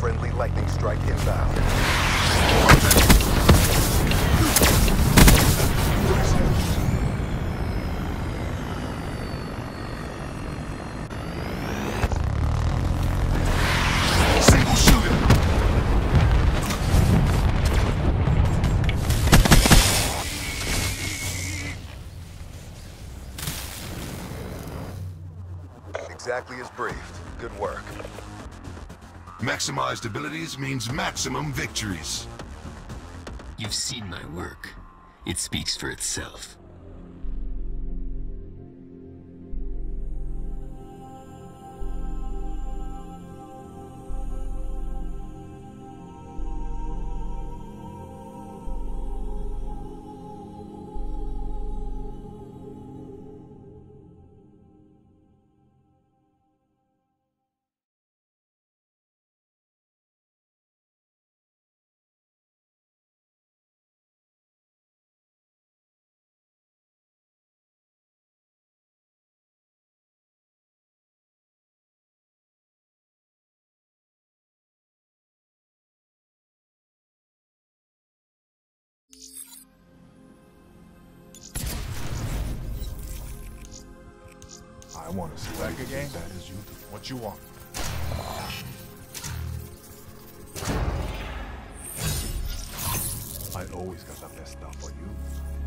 Friendly lightning strike inbound. Exactly as briefed. Good work. Maximized abilities means maximum victories. You've seen my work. It speaks for itself. I want to swag again. That is you. What you want? I always got the best stuff for you.